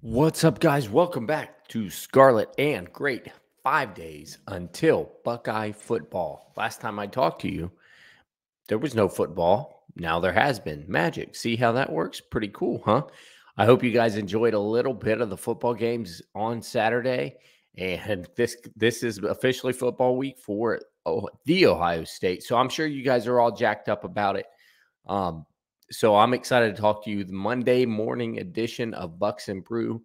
What's up, guys? Welcome back to Scarlet and Great Five Days Until Buckeye Football. Last time I talked to you, there was no football. Now there has been magic. See how that works? Pretty cool, huh? I hope you guys enjoyed a little bit of the football games on Saturday. And this this is officially football week for the Ohio State. So I'm sure you guys are all jacked up about it. Um, so I'm excited to talk to you the Monday morning edition of Bucks and Brew.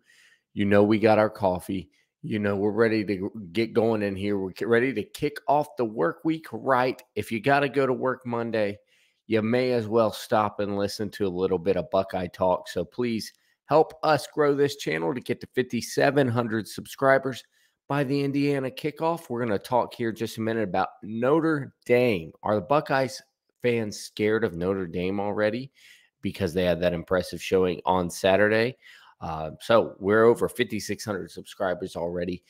You know, we got our coffee. You know, we're ready to get going in here. We're ready to kick off the work week right. If you got to go to work Monday, you may as well stop and listen to a little bit of Buckeye talk. So please help us grow this channel to get to 5,700 subscribers by the Indiana kickoff. We're going to talk here just a minute about Notre Dame. Are the Buckeyes fans scared of Notre Dame already because they had that impressive showing on Saturday. Uh, so we're over 5,600 subscribers already.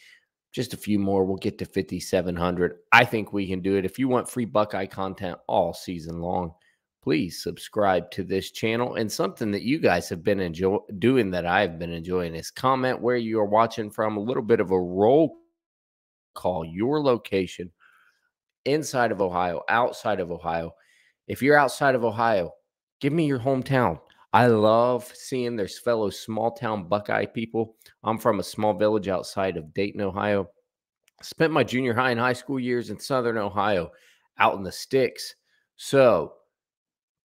Just a few more. We'll get to 5,700. I think we can do it. If you want free Buckeye content all season long, please subscribe to this channel. And something that you guys have been enjoy- doing that I've been enjoying is comment where you are watching from. A little bit of a roll call, your location inside of Ohio, outside of Ohio if you're outside of Ohio, give me your hometown. I love seeing there's fellow small town Buckeye people. I'm from a small village outside of Dayton, Ohio. Spent my junior high and high school years in Southern Ohio out in the sticks. So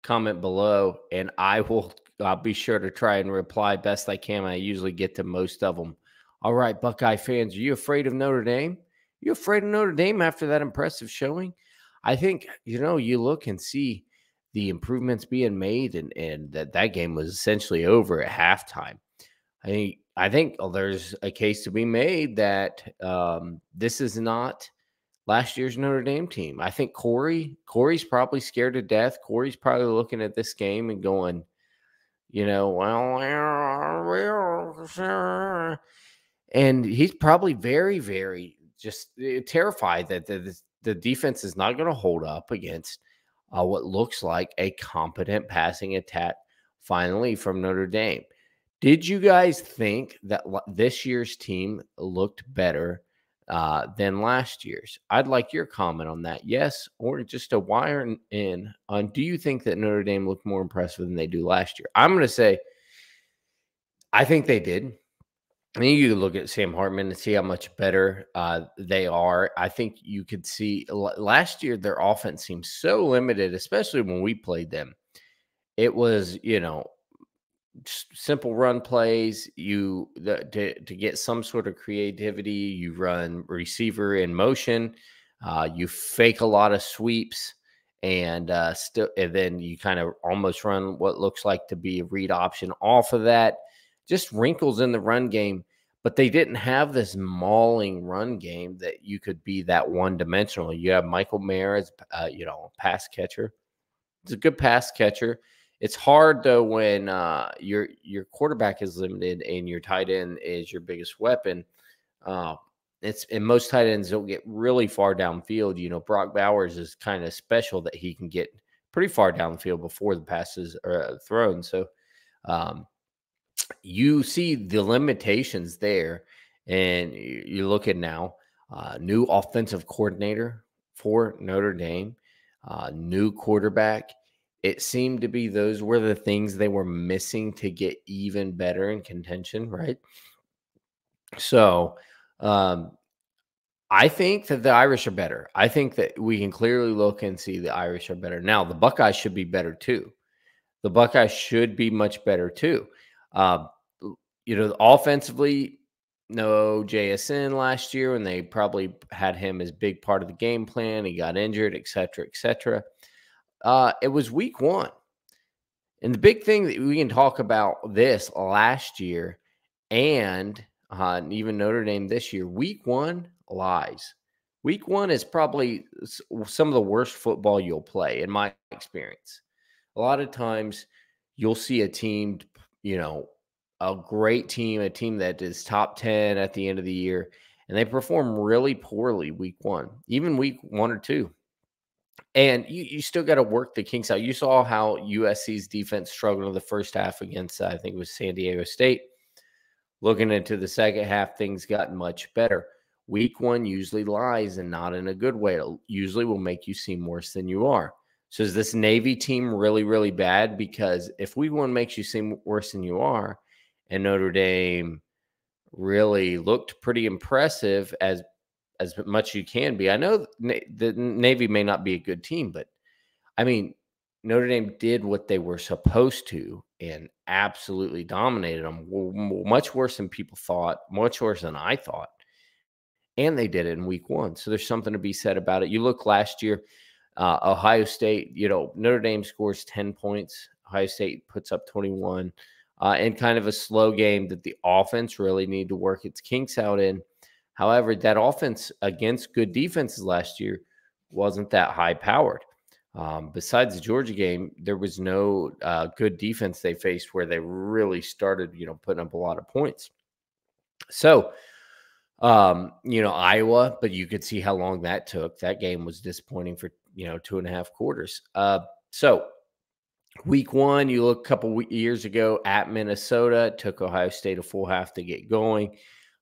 comment below and I will I'll be sure to try and reply best I can. I usually get to most of them. All right, Buckeye fans, are you afraid of Notre Dame? You afraid of Notre Dame after that impressive showing? I think you know you look and see the improvements being made, and and that that game was essentially over at halftime. I think I think oh, there's a case to be made that um, this is not last year's Notre Dame team. I think Corey Corey's probably scared to death. Corey's probably looking at this game and going, you know, well, and he's probably very, very just eh, terrified that the, the defense is not going to hold up against uh, what looks like a competent passing attack finally from Notre Dame. Did you guys think that this year's team looked better uh, than last year's? I'd like your comment on that. Yes, or just a wire in on do you think that Notre Dame looked more impressive than they do last year? I'm going to say I think they did. I mean, you look at Sam Hartman and see how much better uh, they are. I think you could see last year their offense seemed so limited, especially when we played them. It was, you know, simple run plays. You the, to to get some sort of creativity. You run receiver in motion. Uh, you fake a lot of sweeps, and uh, still, and then you kind of almost run what looks like to be a read option off of that just wrinkles in the run game, but they didn't have this mauling run game that you could be that one dimensional. You have Michael Mayer as, uh, you know, pass catcher. It's a good pass catcher. It's hard though when uh, your your quarterback is limited and your tight end is your biggest weapon. Uh, it's and most tight ends don't get really far downfield. You know, Brock Bowers is kind of special that he can get pretty far downfield before the passes are thrown. So um, you see the limitations there, and you look at now uh, new offensive coordinator for Notre Dame, uh, new quarterback. It seemed to be those were the things they were missing to get even better in contention, right? So, um, I think that the Irish are better. I think that we can clearly look and see the Irish are better. Now, the Buckeyes should be better too. The Buckeyes should be much better too. Uh, you know, offensively, no JSN last year when they probably had him as big part of the game plan. He got injured, et cetera, et cetera. Uh, it was week one. And the big thing that we can talk about this last year and uh, even Notre Dame this year, week one lies. Week one is probably some of the worst football you'll play, in my experience. A lot of times you'll see a team you know, a great team, a team that is top 10 at the end of the year, and they perform really poorly week one, even week one or two. And you, you still got to work the kinks out. You saw how USC's defense struggled in the first half against, I think it was San Diego State. looking into the second half, things got much better. Week one usually lies and not in a good way. It usually will make you seem worse than you are. So is this Navy team really, really bad? Because if week one makes you seem worse than you are, and Notre Dame really looked pretty impressive as as much you can be. I know the Navy may not be a good team, but I mean, Notre Dame did what they were supposed to and absolutely dominated them. Much worse than people thought, much worse than I thought. And they did it in week one. So there's something to be said about it. You look last year, uh, Ohio State, you know, Notre Dame scores 10 points. Ohio State puts up 21 uh, and kind of a slow game that the offense really need to work its kinks out in. However, that offense against good defenses last year wasn't that high powered. Um, besides the Georgia game, there was no uh, good defense they faced where they really started, you know, putting up a lot of points. So, um, you know, Iowa, but you could see how long that took. That game was disappointing for, you know, two and a half quarters. Uh, so Week one, you look a couple years ago at Minnesota, took Ohio State a full half to get going.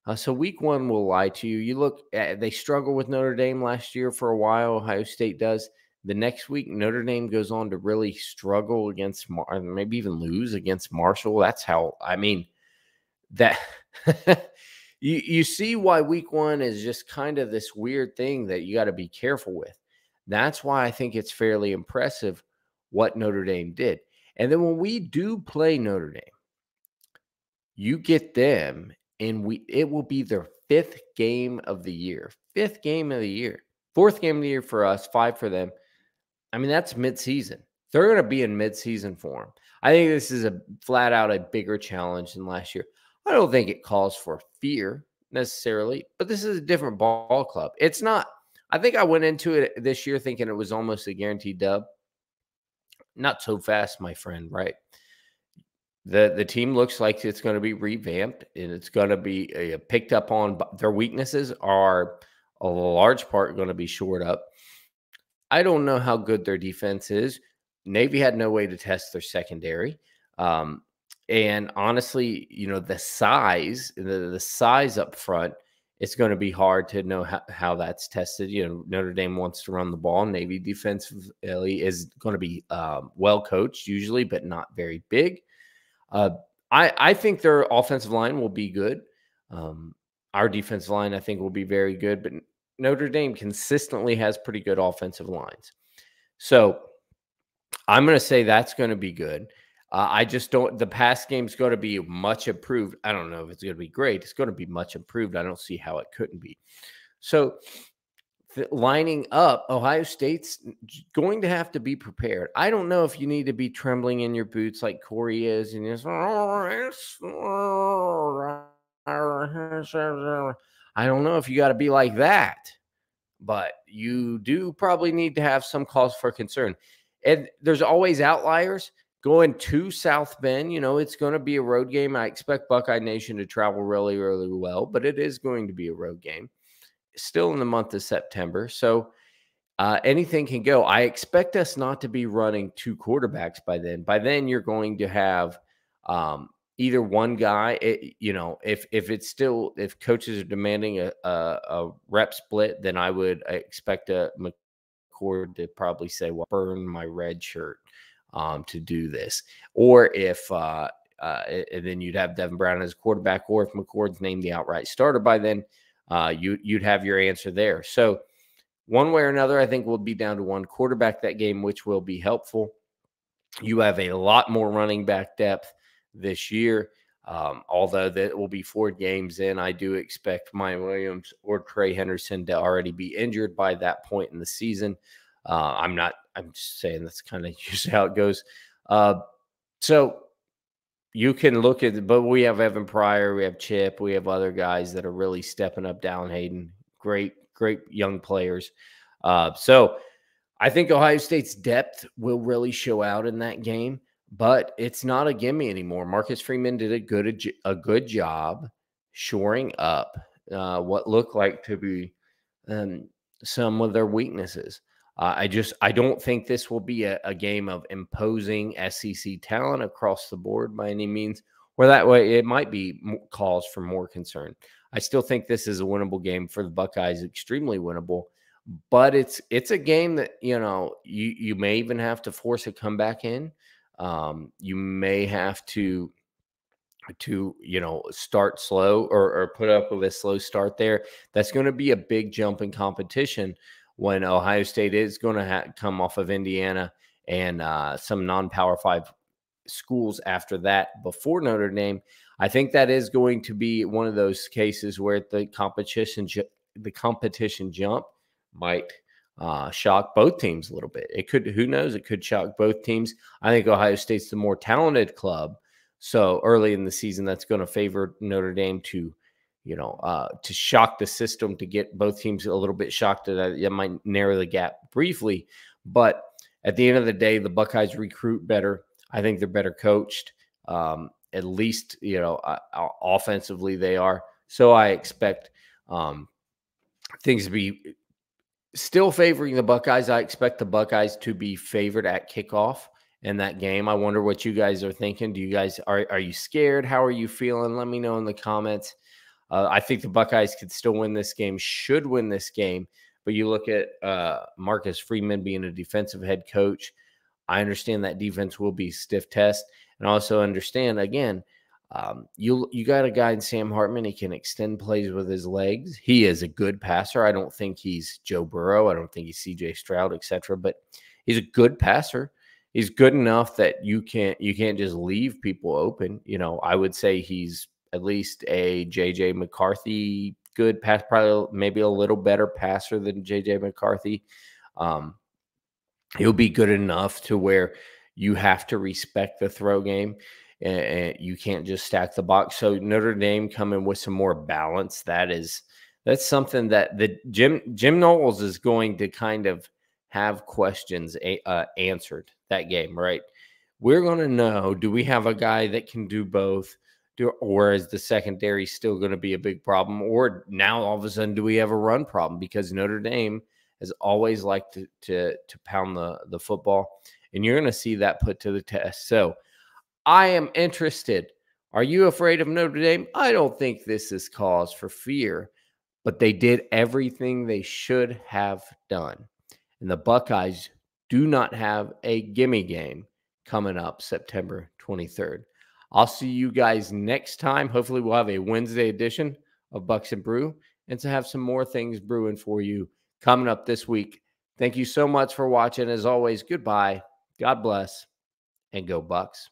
Uh, so week one will lie to you. You look, at, they struggle with Notre Dame last year for a while. Ohio State does. The next week, Notre Dame goes on to really struggle against, Mar- maybe even lose against Marshall. That's how. I mean, that you you see why week one is just kind of this weird thing that you got to be careful with. That's why I think it's fairly impressive what Notre Dame did. And then when we do play Notre Dame, you get them and we it will be their fifth game of the year. Fifth game of the year. Fourth game of the year for us, five for them. I mean, that's midseason. They're going to be in midseason form. I think this is a flat out a bigger challenge than last year. I don't think it calls for fear necessarily, but this is a different ball club. It's not. I think I went into it this year thinking it was almost a guaranteed dub not so fast, my friend, right? The the team looks like it's going to be revamped and it's going to be uh, picked up on their weaknesses are a large part going to be shored up. I don't know how good their defense is. Navy had no way to test their secondary. Um, and honestly, you know, the size, the, the size up front it's going to be hard to know how, how that's tested. You know, Notre Dame wants to run the ball. Navy defensively is going to be um, well coached usually, but not very big. Uh, I I think their offensive line will be good. Um, our defensive line I think will be very good, but Notre Dame consistently has pretty good offensive lines. So I'm going to say that's going to be good. Uh, I just don't. The pass game's going to be much improved. I don't know if it's going to be great. It's going to be much improved. I don't see how it couldn't be. So, lining up, Ohio State's going to have to be prepared. I don't know if you need to be trembling in your boots like Corey is, and just. I don't know if you got to be like that, but you do probably need to have some cause for concern. And there's always outliers going to South Bend, you know, it's going to be a road game. I expect Buckeye Nation to travel really, really well, but it is going to be a road game. Still in the month of September. So uh, anything can go. I expect us not to be running two quarterbacks by then. By then, you're going to have um, either one guy. It, eh, you know, if if it's still if coaches are demanding a, a, a rep split, then I would expect a McCord to probably say, "Well, burn my red shirt." Um, to do this. Or if, uh, uh, and then you'd have Devin Brown as quarterback, or if McCord's named the outright starter by then, uh, you, you'd have your answer there. So, one way or another, I think we'll be down to one quarterback that game, which will be helpful. You have a lot more running back depth this year. Um, although that will be four games in, I do expect Miyan Williams or Trey Henderson to already be injured by that point in the season. Uh, I'm not I'm just saying that's kind of usually how it goes. Uh, so you can look at, but we have Evan Pryor, we have Chip, we have other guys that are really stepping up. Dallan Hayden, great, great young players. Uh, so I think Ohio State's depth will really show out in that game, but it's not a gimme anymore. Marcus Freeman did a good a good job shoring up uh, what looked like to be um, some of their weaknesses. Uh, I just I don't think this will be a, a, game of imposing SEC talent across the board by any means, where that way it might be cause for more concern. I still think this is a winnable game for the Buckeyes, extremely winnable. But it's it's a game that you know you you may even have to force a comeback in. Um, you may have to to you know start slow or, or put up with a slow start there. That's going to be a big jump in competition when Ohio State is going to ha- come off of Indiana and uh, some non-power five schools after that before Notre Dame. I think that is going to be one of those cases where the competition the competition jump might uh, shock both teams a little bit. It could, who knows? It could shock both teams. I think Ohio State's the more talented club. So early in the season, that's going to favor Notre Dame to, you know, uh, to shock the system to get both teams a little bit shocked. That it might narrow the gap briefly, but at the end of the day, the Buckeyes recruit better. I think they're better coached. Um, at least you know uh, offensively they are. So I expect um, things to be still favoring the Buckeyes. I expect the Buckeyes to be favored at kickoff in that game. I wonder what you guys are thinking. Do you guys are are you scared? How are you feeling? Let me know in the comments. Uh, I think the Buckeyes could still win this game, should win this game. But you look at uh, Marcus Freeman being a defensive head coach. I understand that defense will be stiff test, and also understand again um, you you got a guy in Sam Hartman. He can extend plays with his legs. He is a good passer. I don't think he's Joe Burrow. I don't think he's C.J. Stroud, etc. But he's a good passer. He's good enough that you can't you can't just leave people open. You know, I would say he's at least a J.J. McCarthy good pass, probably maybe a little better passer than J.J. McCarthy. Um, he'll be good enough to where you have to respect the throw game and, you can't just stack the box. So Notre Dame coming with some more balance. That is that's something that the Jim Jim Knowles is going to kind of have questions uh, answered that game, right? We're going to know do we have a guy that can do both? Do, or is the secondary still going to be a big problem? Or now all of a sudden, do we have a run problem? Because Notre Dame has always liked to to, to pound the, the football, and you're going to see that put to the test. So I am interested. Are you afraid of Notre Dame? I don't think this is cause for fear, but they did everything they should have done. And the Buckeyes do not have a gimme game coming up September 23rd. I'll see you guys next time. Hopefully, we'll have a Wednesday edition of Bucks and Brew and to have some more things brewing for you coming up this week. Thank you so much for watching. As always, goodbye. God bless and go Bucks.